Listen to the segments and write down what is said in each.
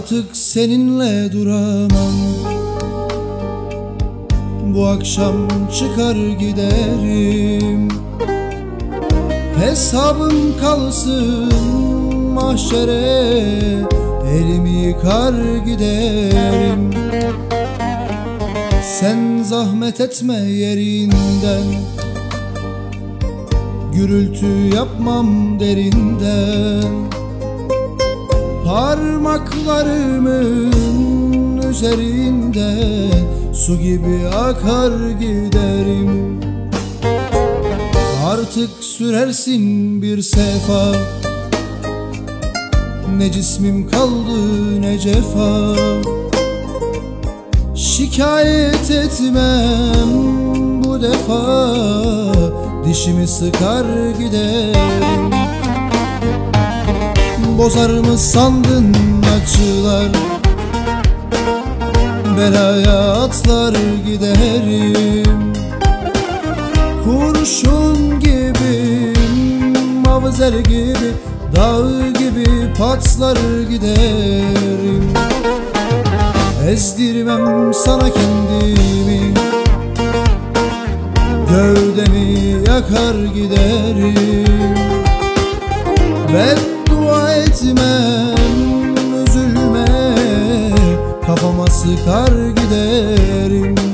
Artık seninle duramam. Bu akşam çıkar giderim. Hesabım kalsın mahşere Elimi yıkar giderim. Sen zahmet etme yerinden. Gürültü yapmam derinden Parmaklarımın üzerinde Su gibi akar giderim. Artık sürersin bir sefa. Ne cismim kaldı ne cefa. Şikayet etmem bu defa. Dişimi sıkar giderim Bozar mı sandın acılar. Belaya atlar giderim Kurşun gibi Mavzer gibi Dağ gibi patlar giderim. Ezdirmem sana kendimi. Gövdemi yakar giderim Beddua etmem üzülme. Kafama sıkar giderim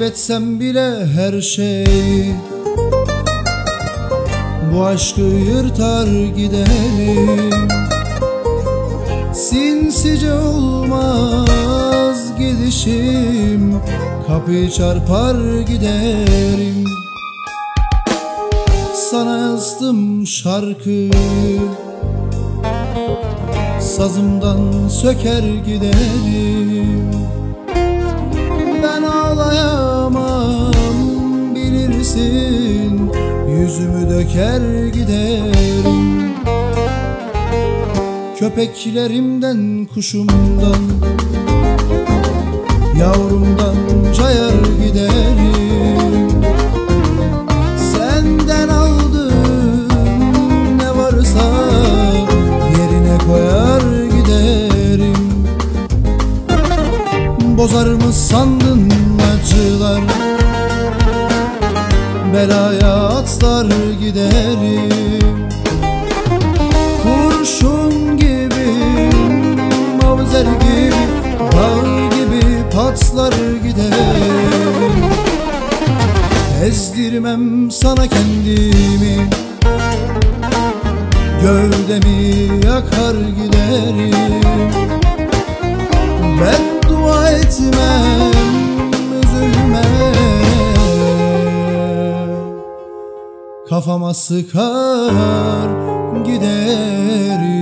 Kaybetsem bile her şeyi Bu aşkı yırtar giderim Sinsice olmaz gidişim Kapıyı çarpar giderim. Sana yazdım şarkı. Sazımdan söker giderim Yüzümü döker giderim Köpeklerimden kuşumdan Yavrumdan cayar giderim. Senden aldığım ne varsa Yerine koyar giderim. Bozar mı sandın acılar? Belaya atlar giderim. Kurşun gibi Mavzer gibi Dağ gibi patlar giderim. Ezdirmem sana kendimi. Gövdemi yakar giderim. Beddua etmem Kafama sıkar giderim